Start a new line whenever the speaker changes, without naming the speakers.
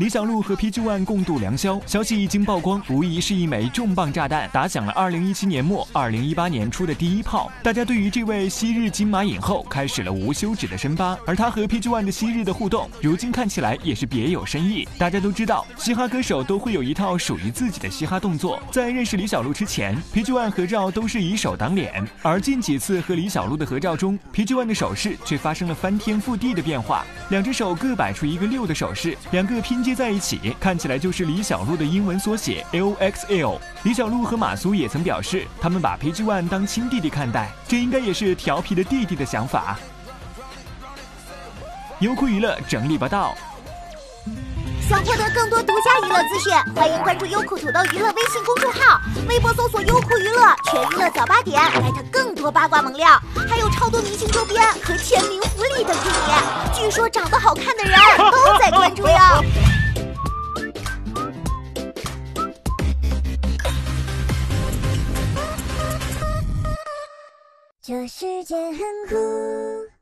李小璐和 PG One 共度良宵，消息一经曝光，无疑是一枚重磅炸弹，打响了2017年末、2018年初的第一炮。大家对于这位昔日金马影后开始了无休止的深扒，而她和 PG One 的昔日的互动，如今看起来也是别有深意。大家都知道，嘻哈歌手都会有一套属于自己的嘻哈动作。在认识李小璐之前，PG One 合照都是以手挡脸，而近几次和李小璐的合照中，PG One 的手势却发生了翻天覆地的变化，两只手各摆出一个六的手势，两个拼接在一起，看起来就是李小璐的英文缩写 L X L。李小璐和马苏也曾表示，他们把 PG One 当亲弟弟看待，这应该也是调皮的弟弟的想法。优酷娱乐整理报道。
想获得更多独家娱乐资讯，欢迎关注优酷土豆娱乐微信公众号，微博搜索优酷娱乐全娱乐早八点，get 更多八卦猛料，还有超多明星周边和签名福利等说长得好看的人都在关注哟。
这世界很酷。